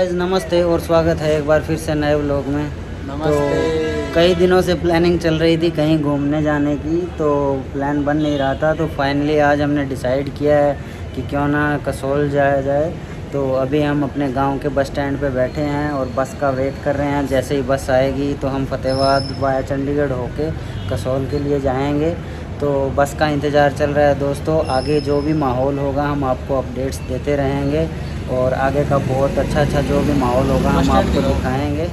Guys नमस्ते और स्वागत है एक बार फिर से नए व्लॉग में। नमस्ते। तो कई दिनों से प्लानिंग चल रही थी कहीं घूमने जाने की तो प्लान बन नहीं रहा था तो फाइनली आज हमने डिसाइड किया है कि क्यों ना कसोल जाया जाए। तो अभी हम अपने गाँव के बस स्टैंड पे बैठे हैं और बस का वेट कर रहे हैं। जैसे ही बस आएगी तो हम फतेहाबाद वाया चंडीगढ़ होके कसोल के लिए जाएँगे। तो बस का इंतज़ार चल रहा है दोस्तों। आगे जो भी माहौल होगा हम आपको अपडेट्स देते रहेंगे। और आगे का बहुत अच्छा अच्छा जो भी माहौल होगा हम आपको दिखाएँगे।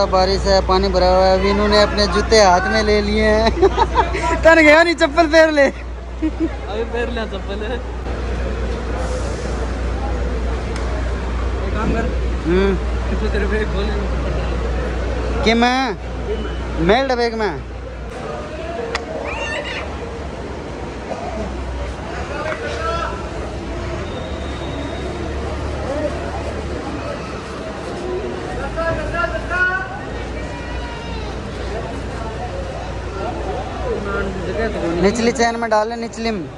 ज़्यादा बारिश है पानी भरा हुआ है। अभी इन्होंने अपने जूते हाथ में ले लिए हैं। तन गया नहीं चप्पल पहन ले। अभी पैर ले चप्पल। है काम कर हम्म। मैं मेल बैग में निचली चैन में डाल निचली में।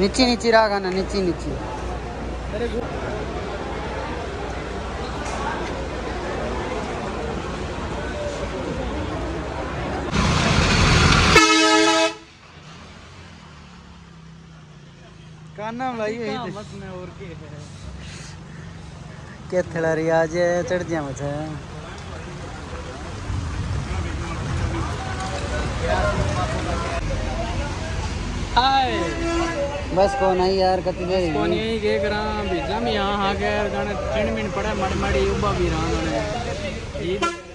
नीची नीची राग आना नीची नीची। के है के थड़ारी आज चढ़ जा मुझे हाय बस कौन आई यार कति देर कौन यही के करा भेजा मैं यहाँ आ गया गाने 3 मिनट पड़ा मड़मड़ी उबा भी रहा उन्होंने।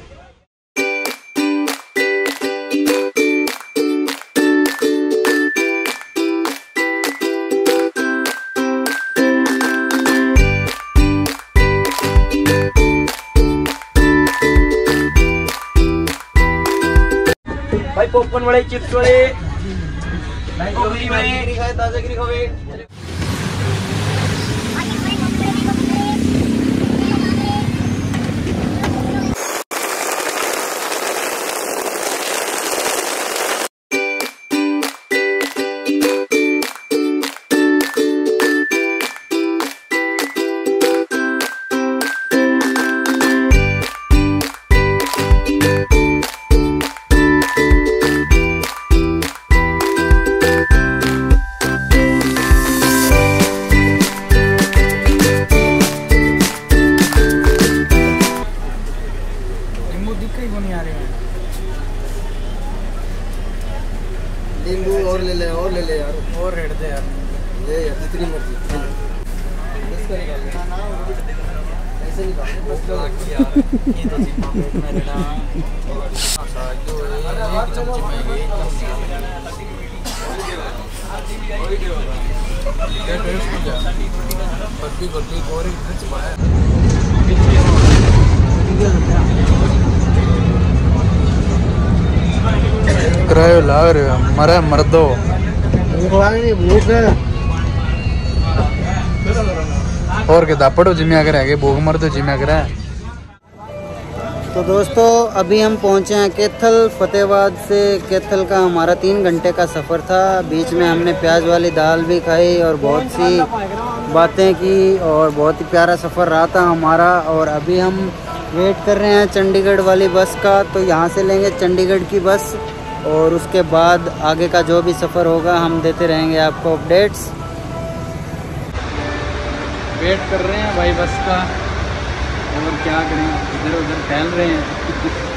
भाई वाले चिप्स वाले गोभी वाले खाए ताज़ा गिरी खावे लाग रहे मरे मर्दो भूख और के दापड़ो करे आगे भूख मर तो जिम्या करे तो दोस्तों, अभी हम पहुँचे हैं कैथल, फतेहाबाद से। कैथल का हमारा तीन घंटे का सफ़र था। बीच में हमने प्याज वाली दाल भी खाई और बहुत सी बातें की और बहुत ही प्यारा सफ़र रहा था हमारा। और अभी हम वेट कर रहे हैं चंडीगढ़ वाली बस का। तो यहाँ से लेंगे चंडीगढ़ की बस और उसके बाद आगे का जो भी सफ़र होगा, हम देते रहेंगे आपको अपडेट्स वेट कर रहे हैं भाई बस का। और क्या करें? इधर उधर फैल रहे हैं।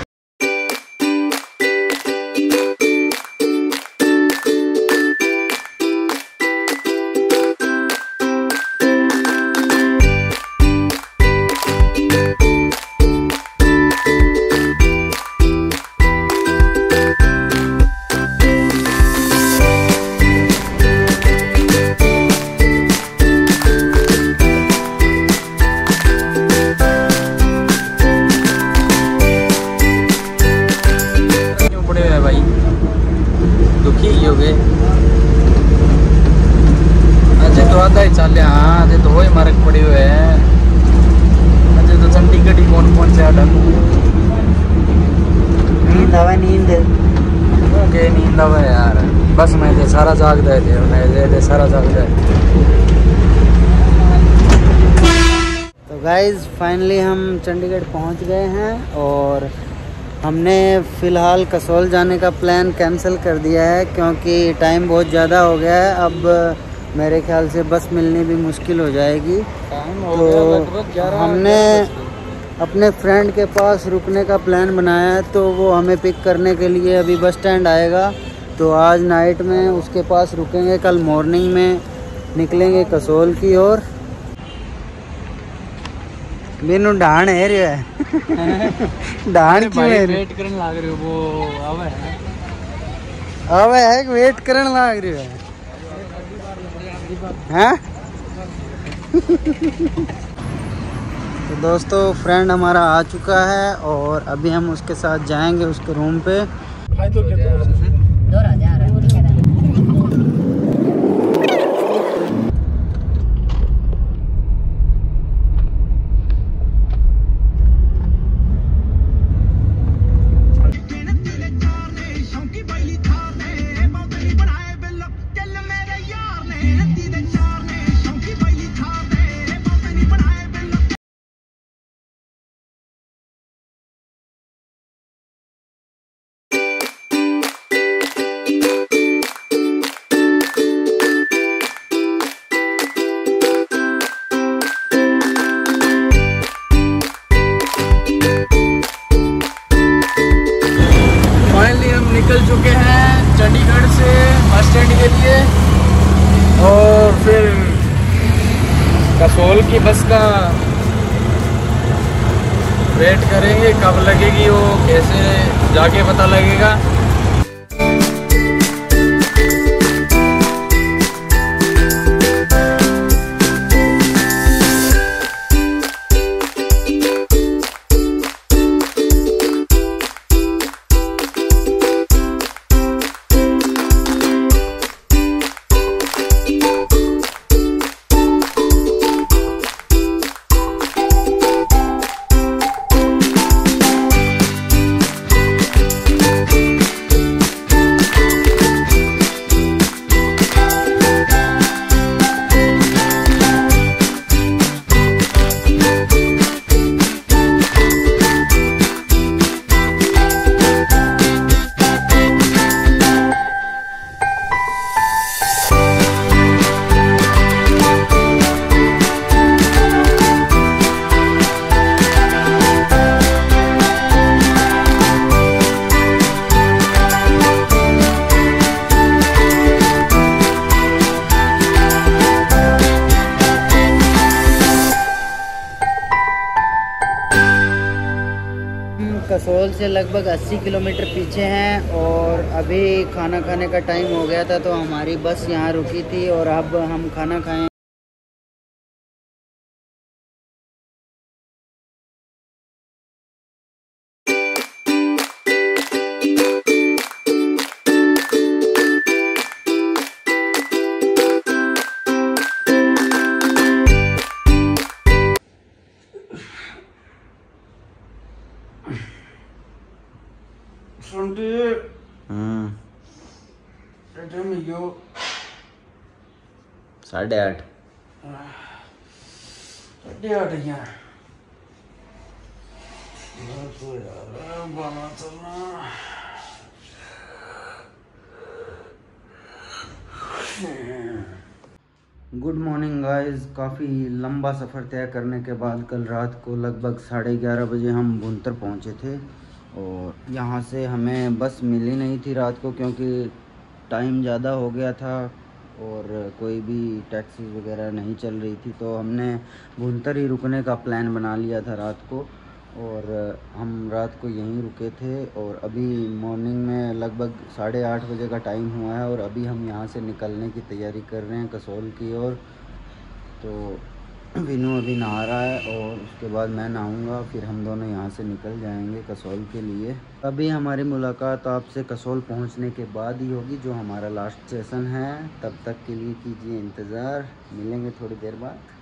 तो गाइज़ फाइनली हम चंडीगढ़ पहुँच गए हैं और हमने फ़िलहाल कसोल जाने का प्लान कैंसिल कर दिया है क्योंकि टाइम बहुत ज़्यादा हो गया है। अब मेरे ख्याल से बस मिलनी भी मुश्किल हो जाएगी। तो हमने अपने फ्रेंड के पास रुकने का प्लान बनाया है तो वो हमें पिक करने के लिए अभी बस स्टैंड आएगा। तो आज नाइट में उसके पास रुकेंगे कल मॉर्निंग में निकलेंगे कसोल की ओर। मेनू डाण है। रे डाण क्यों है? वेट करने लग रहे हो वो आवे है। अबे है कि वेट करने लग रही है? हैं? तो दोस्तों फ्रेंड हमारा आ चुका है और अभी हम उसके साथ जाएँगे उसके रूम पे। फाइनली कसोल की बस का वेट करेंगे कब लगेगी वो कैसे जाके पता लगेगा। से लगभग 80 किलोमीटर पीछे हैं और अभी खाना खाने का टाइम हो गया था तो हमारी बस यहाँ रुकी थी और अब हम खाना खाएँ। साढ़े आठ गुड मॉर्निंग गाइस काफ़ी लंबा सफ़र तय करने के बाद कल रात को लगभग साढ़े ग्यारह बजे हम भुंतर पहुँचे थे और यहाँ से हमें बस मिली नहीं थी रात को क्योंकि टाइम ज़्यादा हो गया था। और कोई भी टैक्सी वगैरह नहीं चल रही थी तो हमने भुंतर ही रुकने का प्लान बना लिया था रात को। और हम रात को यहीं रुके थे और अभी मॉर्निंग में लगभग साढ़े आठ बजे का टाइम हुआ है और अभी हम यहाँ से निकलने की तैयारी कर रहे हैं कसोल की ओर। तो विनू अभी नहा रहा है और उसके बाद मैं नहाऊँगा, फिर हम दोनों यहाँ से निकल जाएँगे कसौल के लिए। अभी हमारी मुलाकात आपसे कसौल पहुँचने के बाद ही होगी, जो हमारा लास्ट सेशन है। तब तक के लिए कीजिए इंतज़ार। मिलेंगे थोड़ी देर बाद।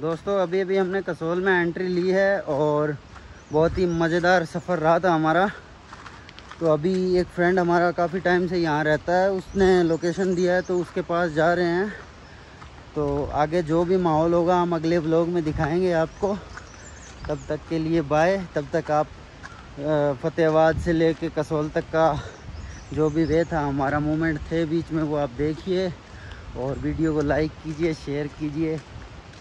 दोस्तों, अभी अभी हमने कसोल में एंट्री ली है और बहुत ही मज़ेदार सफ़र रहा था हमारा। तो अभी एक फ्रेंड हमारा काफ़ी टाइम से यहाँ रहता है, उसने लोकेशन दिया है तो उसके पास जा रहे हैं। तो आगे जो भी माहौल होगा, हम अगले ब्लॉग में दिखाएँगे आपको। तब तक के लिए बाय तब तक आप फ़तेहाबाद से लेके कसोल तक का जो भी वे था, हमारा मोमेंट थे बीच में, वो आप देखिए और वीडियो को लाइक कीजिए शेयर कीजिए।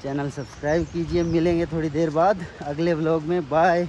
चैनल सब्सक्राइब कीजिए मिलेंगे थोड़ी देर बाद अगले ब्लॉग में। बाय